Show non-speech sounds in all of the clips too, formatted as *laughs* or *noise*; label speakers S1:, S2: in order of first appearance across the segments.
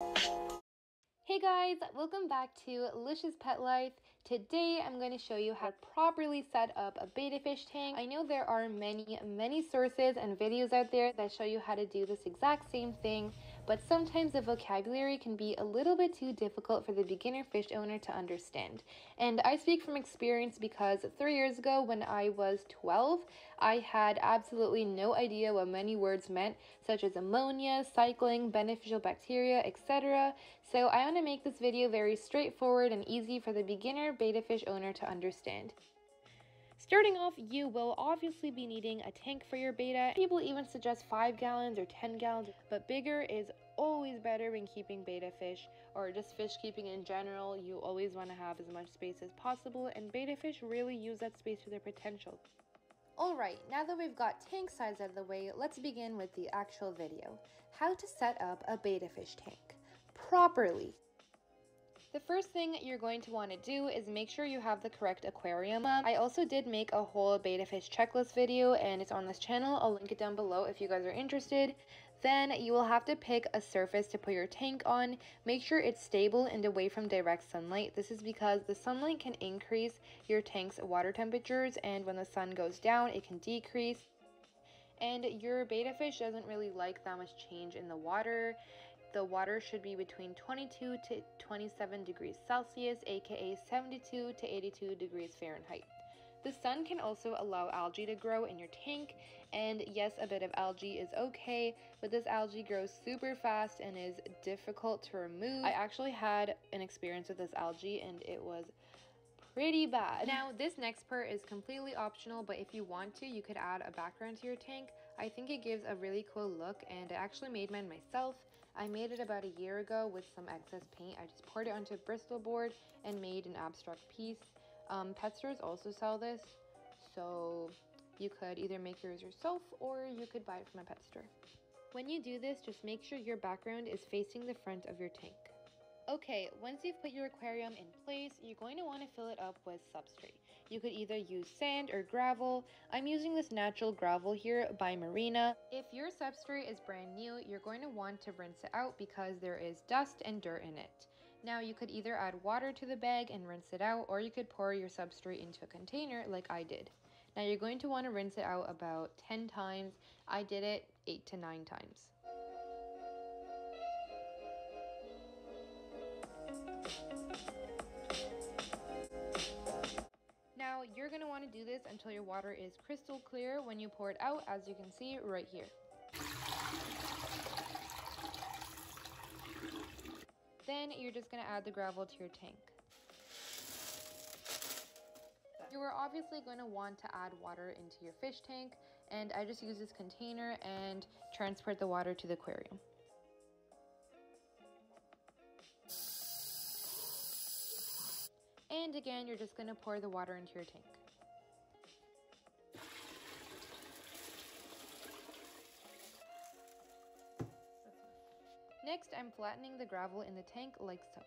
S1: Hey guys, welcome back to Lish's Pet Life. Today I'm going to show you how to properly set up a betta fish tank. I know there are many, many sources and videos out there that show you how to do this exact same thing, but sometimes the vocabulary can be a little bit too difficult for the beginner fish owner to understand. And I speak from experience because three years ago when I was 12, I had absolutely no idea what many words meant, such as ammonia, cycling, beneficial bacteria, etc. So I want to make this video very straightforward and easy for the beginner betta fish owner to understand. Starting off, you will obviously be needing a tank for your betta. People even suggest 5 gallons or 10 gallons, but bigger is always better when keeping betta fish or just fish keeping in general. You always want to have as much space as possible, and betta fish really use that space to their potential. Alright, now that we've got tank size out of the way, let's begin with the actual video. How to set up a betta fish tank properly. The first thing you're going to want to do is make sure you have the correct aquarium. I also did make a whole betta fish checklist video and it's on this channel. I'll link it down below if you guys are interested. Then you will have to pick a surface to put your tank on. Make sure it's stable and away from direct sunlight. This is because the sunlight can increase your tank's water temperatures and when the sun goes down it can decrease and your betta fish doesn't really like that much change in the water the water should be between 22 to 27 degrees Celsius, aka 72 to 82 degrees Fahrenheit. The sun can also allow algae to grow in your tank, and yes, a bit of algae is okay, but this algae grows super fast and is difficult to remove. I actually had an experience with this algae, and it was pretty bad. Now, this next part is completely optional, but if you want to, you could add a background to your tank. I think it gives a really cool look, and I actually made mine myself. I made it about a year ago with some excess paint. I just poured it onto a Bristol board and made an abstract piece. Um, pet stores also sell this, so you could either make yours yourself or you could buy it from a pet store. When you do this, just make sure your background is facing the front of your tank. Okay, once you've put your aquarium in place, you're going to want to fill it up with substrate. You could either use sand or gravel. I'm using this natural gravel here by Marina. If your substrate is brand new, you're going to want to rinse it out because there is dust and dirt in it. Now you could either add water to the bag and rinse it out or you could pour your substrate into a container like I did. Now you're going to want to rinse it out about 10 times. I did it 8 to 9 times. Until your water is crystal clear when you pour it out as you can see right here. Then you're just going to add the gravel to your tank. You are obviously going to want to add water into your fish tank and I just use this container and transport the water to the aquarium. And again, you're just going to pour the water into your tank. Next, I'm flattening the gravel in the tank like so.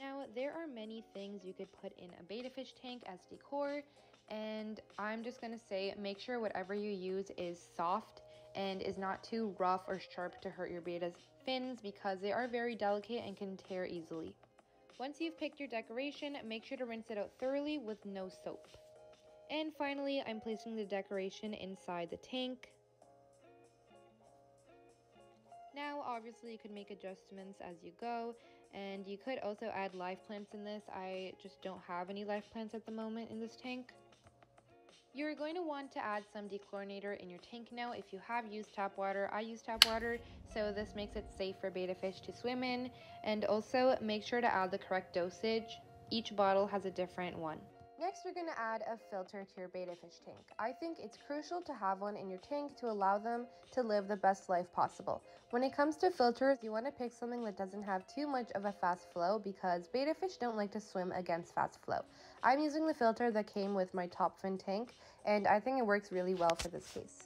S1: Now, there are many things you could put in a betta fish tank as decor, and I'm just to say make sure whatever you use is soft and is not too rough or sharp to hurt your betta's fins because they are very delicate and can tear easily. Once you've picked your decoration, make sure to rinse it out thoroughly with no soap. And finally, I'm placing the decoration inside the tank. Now, obviously, you could make adjustments as you go, and you could also add live plants in this. I just don't have any live plants at the moment in this tank. You're going to want to add some dechlorinator in your tank now if you have used tap water. I use tap water, so this makes it safe for betta fish to swim in. And also make sure to add the correct dosage. Each bottle has a different one. Next, you're going to add a filter to your betta fish tank. I think it's crucial to have one in your tank to allow them to live the best life possible. When it comes to filters, you want to pick something that doesn't have too much of a fast flow because betta fish don't like to swim against fast flow. I'm using the filter that came with my top fin tank and I think it works really well for this case.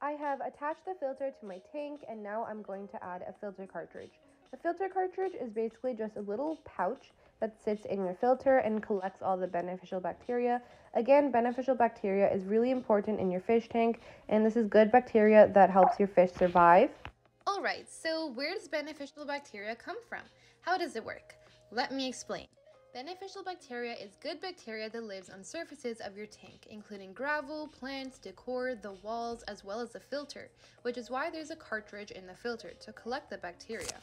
S1: I have attached the filter to my tank and now I'm going to add a filter cartridge. The filter cartridge is basically just a little pouch that sits in your filter and collects all the beneficial bacteria. Again, beneficial bacteria is really important in your fish tank, and this is good bacteria that helps your fish survive.
S2: Alright, so where does beneficial bacteria come from? How does it work? Let me explain. Beneficial bacteria is good bacteria that lives on surfaces of your tank, including gravel, plants, decor, the walls, as well as the filter, which is why there's a cartridge in the filter to collect the bacteria.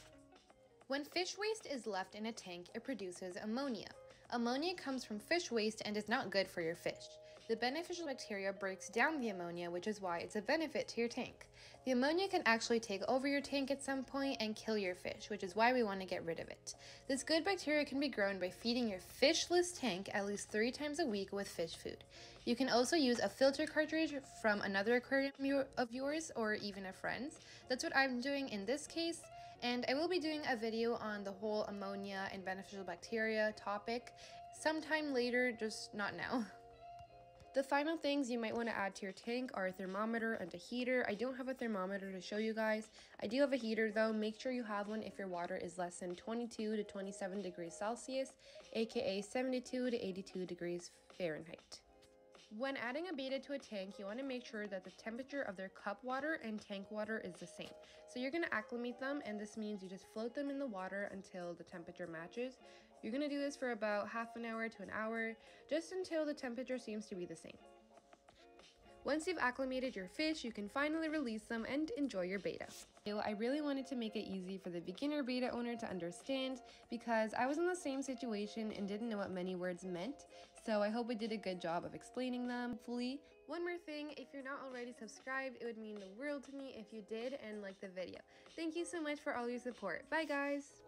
S2: When fish waste is left in a tank, it produces ammonia. Ammonia comes from fish waste and is not good for your fish. The beneficial bacteria breaks down the ammonia, which is why it's a benefit to your tank. The ammonia can actually take over your tank at some point and kill your fish, which is why we want to get rid of it. This good bacteria can be grown by feeding your fishless tank at least three times a week with fish food. You can also use a filter cartridge from another aquarium of yours or even a friend's. That's what I'm doing in this case. And I will be doing a video on the whole ammonia and beneficial bacteria topic sometime later, just not now. *laughs* The final things you might want to add to your tank are a thermometer and a heater. I don't have a thermometer to show you guys. I do have a heater though. Make sure you have one if your water is less than 22 to 27 degrees Celsius, aka 72 to 82 degrees Fahrenheit. When adding a betta to a tank, you want to make sure that the temperature of their cup water and tank water is the same. So you're going to acclimate them and this means you just float them in the water until the temperature matches. You're going to do this for about half an hour to an hour, just until the temperature seems to be the same. Once you've acclimated your fish, you can finally release them and enjoy your betta. I really wanted to make it easy for the beginner betta owner to understand because I was in the same situation and didn't know what many words meant, so I hope I did a good job of explaining them, hopefully. One more thing, if you're not already subscribed, it would mean the world to me if you did and liked the video. Thank you so much for all your support. Bye guys!